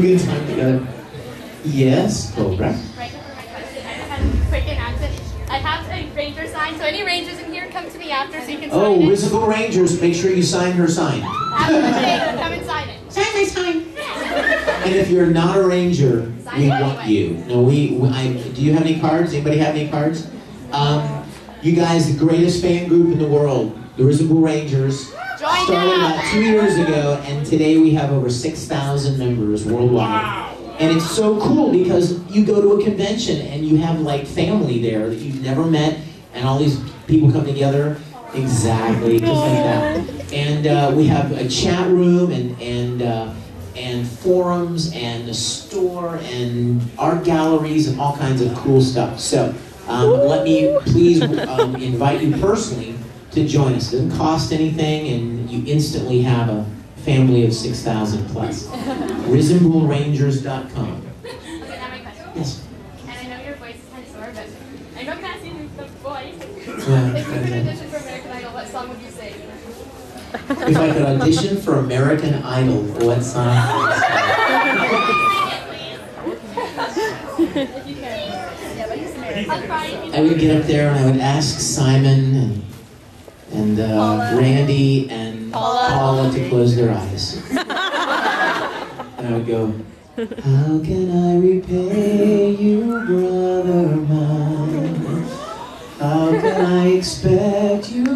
good time together. Yes, Kobrah. Right before my question, I just had a quick announcement. I have a ranger sign, so any rangers in here, come to me after so you can Oh, sign it. Risembool Rangers, make sure you sign her sign. After the day, come and sign it. Sign my sign. And if you're not a ranger, Sign we want anyway. you. No, we. we- I, do you have any cards? Anybody have any cards? Um, you guys, the greatest fan group in the world, the Risembool Rangers, Join started now. about two years ago, and today we have over six thousand members worldwide. And it's so cool because you go to a convention and you have like family there that you've never met, and all these people come together. Exactly, just like that. And uh, we have a chat room and and uh, and forums and a store and art galleries and all kinds of cool stuff. So um, let me please um, invite you personally to join us. It doesn't cost anything, and you instantly have a family of six thousand plus. RisemboolRangers.com. Okay, now my question. Yes. And I know your voice is kind of sore, but I know I'm kind seeing the voice. Yeah. If you could audition for American Idol, what song would you sing? If I could audition for American Idol, what song? If you can. Yeah, but he's American. I'll try if you I would get up there and I would ask Simon and and uh. Randy and Paula. Paula to close their eyes. and I would go, How can I repay you, brother mine? How can I expect you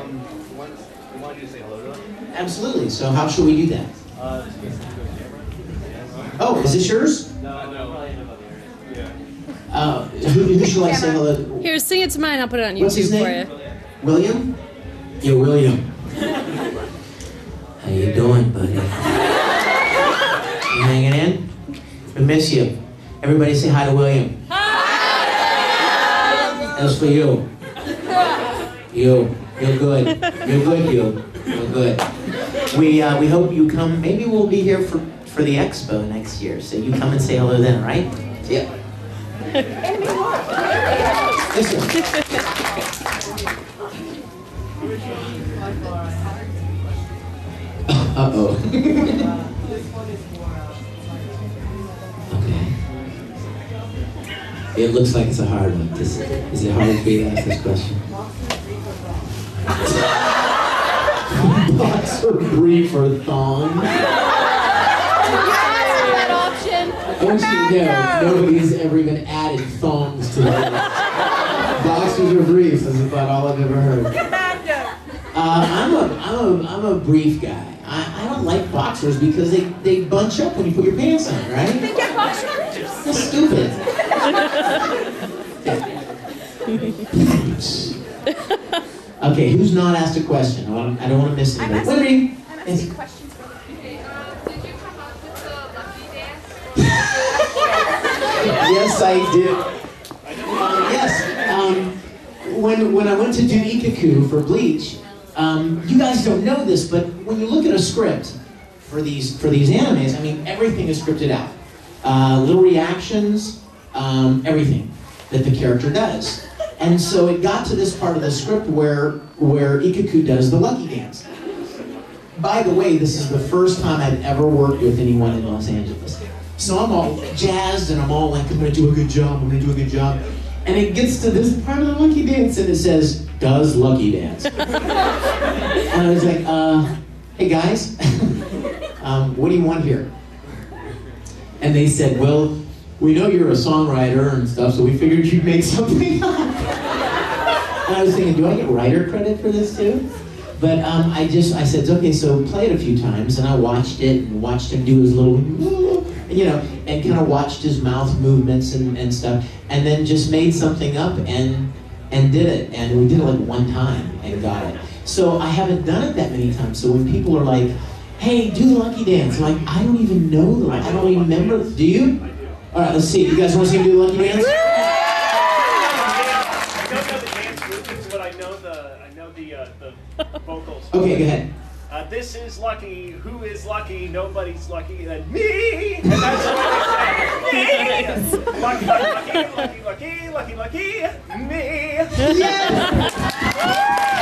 um, I wanted, I you to say hello to him. Absolutely. So how should we do that? Uh, just get to a camera. Oh, is this yours? No, no, probably in another area. Yeah. Uh, who, who shall I say hello? to? Here, sing it to mine. I'll put it on YouTube What's his YouTube for name? you. William? Yeah, William. How you doing, buddy? You hanging in? We miss you. Everybody say hi to William. That's for you. You. You're good. You're good, you. You're good. We, uh, we hope you come. Maybe we'll be here for, for the expo next year. So you come and say hello then, right? Yeah. Listen. Uh oh. okay. It looks like it's a hard one. This, is it hard for you to ask this question? Boxer brief or thong? that option. I want you to know, nobody has ever even added thongs to the list. Boxers or briefs is about all I've ever heard. Uh, I'm a, I'm a, I'm a brief guy. I, I don't like boxers because they, they bunch up when you put your pants on, right? They get That's stupid. okay, who's not asked a question? I don't, I don't want to miss I'm anybody. asking, Liberty. I'm Yes. asking questions for Okay, um, did you come up with the lucky dance? Yes, I did. Um, yes. Um, when, when I went to do Ikkaku for Bleach, um, you guys don't know this, but when you look at a script for these for these animes, I mean everything is scripted out. Uh, little reactions, um, everything that the character does. And so it got to this part of the script where where Ikkaku does the lucky dance. By the way, this is the first time I've ever worked with anyone in Los Angeles. So I'm all jazzed and I'm all like, I'm gonna do a good job, I'm gonna do a good job. And it gets to this part of the lucky dance and it says, does lucky dance. and I was like, uh, hey guys, um, what do you want here? And they said, well, we know you're a songwriter and stuff, so we figured you'd make something up. And I was thinking, do I get writer credit for this too? But um, I just, I said, okay, so play it a few times, and I watched it and watched him do his little, you know, and kind of watched his mouth movements and, and stuff, and then just made something up and and did it, and we did it like one time and got it. So I haven't done it that many times. So when people are like, "Hey, do the lucky dance," I'm like, I don't even know the, I don't even remember. Do you? All right, let's see. You guys want to see me do the lucky dance? I don't know the dance movements, but I know the I know the uh, the vocals. Okay, go ahead. uh, this is lucky. Who is lucky? Nobody's lucky. Then me. And that's what I say. Me. Lucky, lucky, lucky, lucky, lucky, lucky, me. Yes!